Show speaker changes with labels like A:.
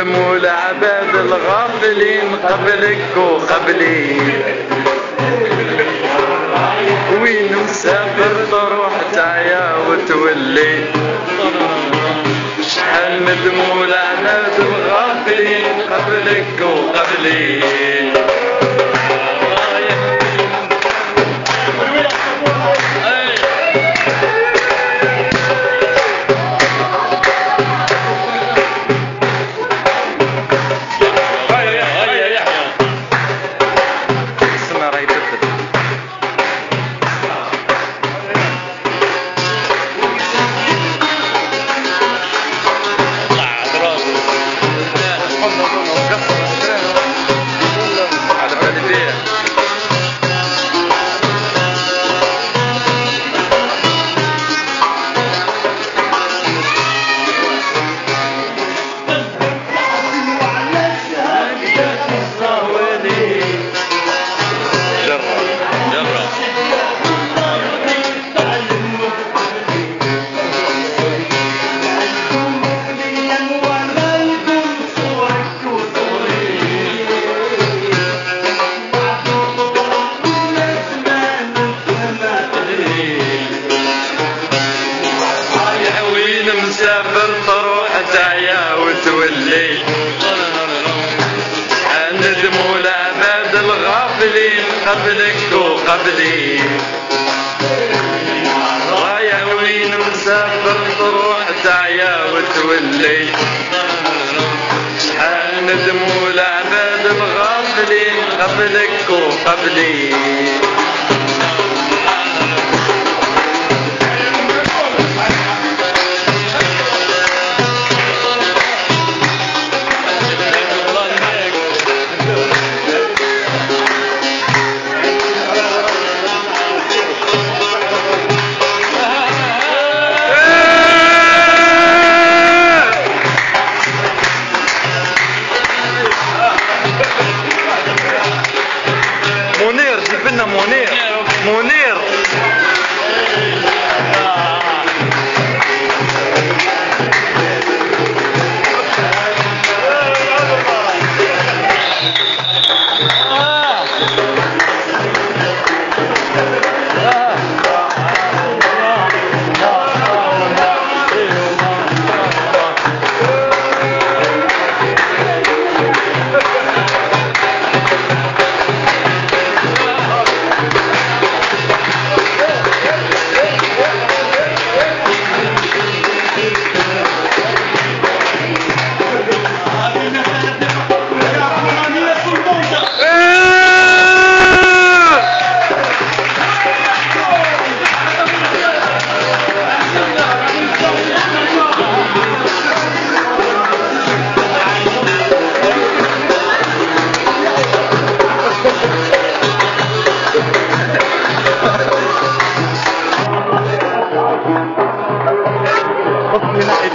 A: ندموا العباد الغافلين قبلك وقبلي. وين مسافر تروح تعيا وتولي. شحال ندموا العباد الغافلين قبلك وقبلي. وقبلي رايا وين مسافر تروح تعيا وتولي. شحال ندموا العباد الغافلين قبلك وقبلي.
B: 我操你奶